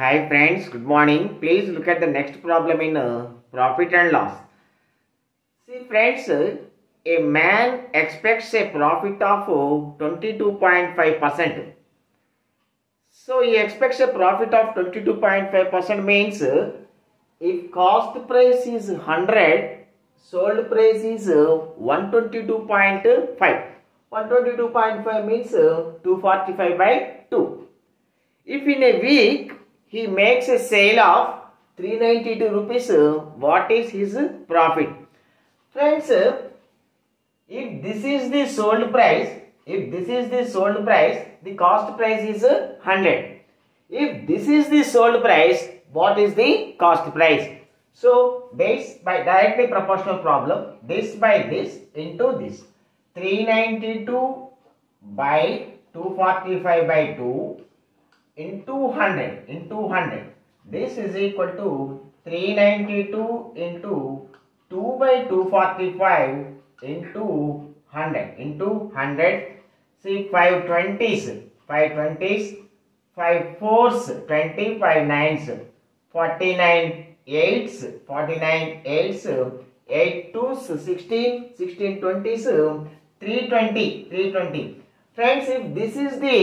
Hi friends, good morning. Please look at the next problem in uh, profit and loss. See friends, uh, a man expects a profit of uh, 22.5%. So he expects a profit of 22.5% means uh, if cost price is 100, sold price is uh, 122.5. 122.5 means uh, 245 by 2. If in a week he makes a sale of 392 rupees, what is his profit? Friends, if this is the sold price, if this is the sold price, the cost price is uh, 100. If this is the sold price, what is the cost price? So, this by directly proportional problem, this by this into this. 392 by 245 by 2 into 100 into 100 this is equal to 392 into 2 by 245 into 100 into 100 see 5 20s 5 20s 5 4s 20 5 9s 49 8s 49 8s 8 2s 16 16 20s 320 320 Friends, if this is the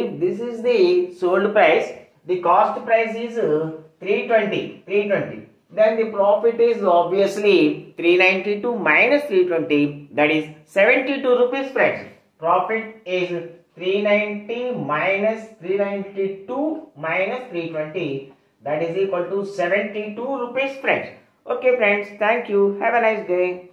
if this is the sold price, the cost price is uh, 320 320. Then the profit is obviously 392 minus 320 that is 72 rupees friends. Profit is 390 minus 392 minus 320 that is equal to 72 rupees friends. Okay friends, thank you. Have a nice day.